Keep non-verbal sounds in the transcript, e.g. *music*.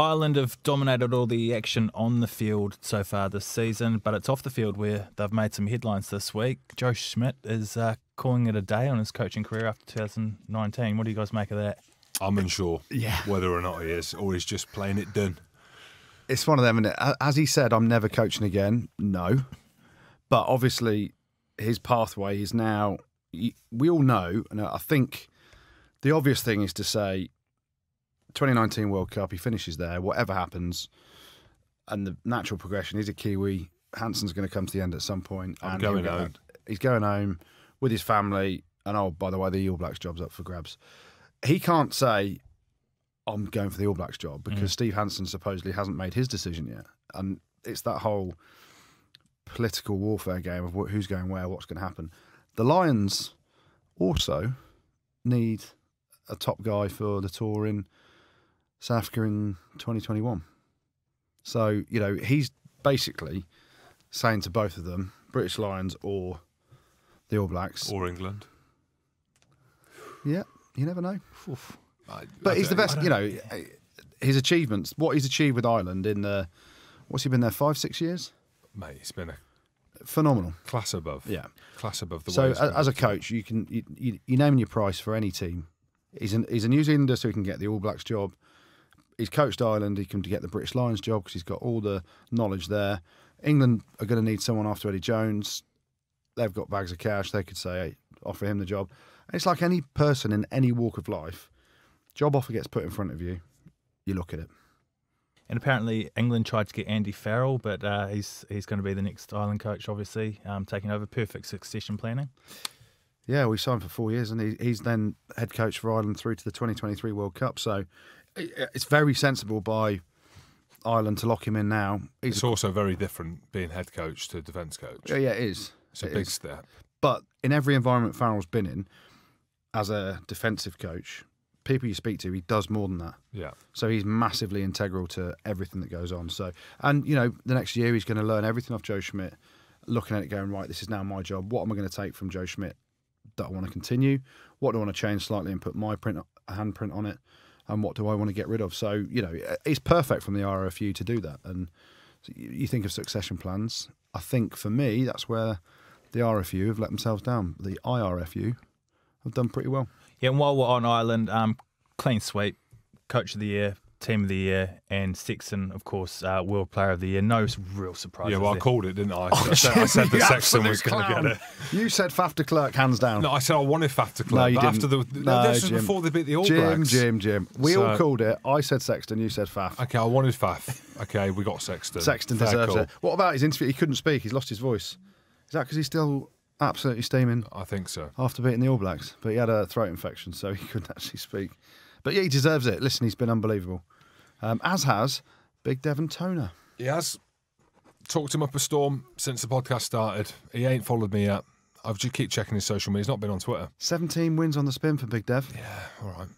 Ireland have dominated all the action on the field so far this season, but it's off the field where they've made some headlines this week. Joe Schmidt is uh, calling it a day on his coaching career after 2019. What do you guys make of that? I'm unsure Yeah. whether or not he is, or he's just playing it done. It's one of them, and as he said, I'm never coaching again. No, but obviously, his pathway is now. We all know, and I think the obvious thing is to say, 2019 World Cup, he finishes there. Whatever happens, and the natural progression is a Kiwi. Hansen's going to come to the end at some point. I'm and going home. He's going home with his family, and oh, by the way, the All Blacks job's up for grabs. He can't say, I'm going for the All Blacks job mm. because Steve Hansen supposedly hasn't made his decision yet. And it's that whole political warfare game of who's going where, what's going to happen. The Lions also need a top guy for the tour in South Africa in 2021. So, you know, he's basically saying to both of them, British Lions or the All Blacks, Or England. yeah, you never know. I- But I he's the best, you know, his achievements, what he's achieved with Ireland in the, what's he been there, five, six years? Mate, it's been a Phenomenal. class above. Yeah. Class above the So way he's a- been. as a coach, you can you, you, you name your price for any team. He's an, he's a New Zealander, so he can get the All Blacks job. He's coached Ireland. He can get the British Lions job because he's got all the knowledge there. England are going to need someone after Eddie Jones. They've got bags of cash. They could say, hey, offer him the job. And it's like any person in any walk of life. Job offer gets put in front of you. You look at it. And apparently England tried to get Andy Farrell, but uh, he's he's going to be the next Ireland coach, obviously, um, taking over. Perfect succession planning. Yeah, we signed for four years, and he, he's then head coach for Ireland through to the 2023 World Cup. So it's very sensible by Ireland to lock him in now. He's It's also very different being head coach to defence coach. yeah, yeah, it is. It's a It big is. step. But in every environment Farrell's been in, as a defensive coach, people you speak to, he does more than that. Yeah. So he's massively integral to everything that goes on. So, and you know, the next year he's going to learn everything off Joe Schmidt, looking at it, going right, this is now my job. What am I going to take from Joe Schmidt that I want to continue? What do I want to change slightly and put my print, handprint on it? And what do I want to get rid of? So, you know, it's perfect from the RFU to do that. And you think of succession plans. I think for me, that's where the RFU have let themselves down. The IRFU have done pretty well. Yeah, and while we're on Ireland, um, clean sweep, coach of the year, team of the year, and Sexton, of course, uh, world player of the year. No real surprises. Yeah, well, I there. called it, didn't I? *laughs* I said, I said that Sexton was going to get clown. it. You said Faf de Klerk hands down. No, I said I wanted Faf to No, you didn't. after the No, no, this was before they beat the All Jim, Blacks. Jim, Jim. Jim. We all called it. I said Sexton. You said Faf. Okay, I wanted Faf. Okay, we got Sexton. Sexton Fair deserves call. it. What about his interview? He couldn't speak. He's lost his voice. Is that because he's still absolutely steaming I think so. after beating the All Blacks? But he had a throat infection, so he couldn't *laughs* actually speak. But yeah, he deserves it. Listen, he's been unbelievable. Um, as has Big Devin Toner. He has talked him up a storm since the podcast started. He ain't followed me yet. I've just keep checking his social media. He's not been on Twitter. 17 wins on the spin for Big Dev. Yeah, all right.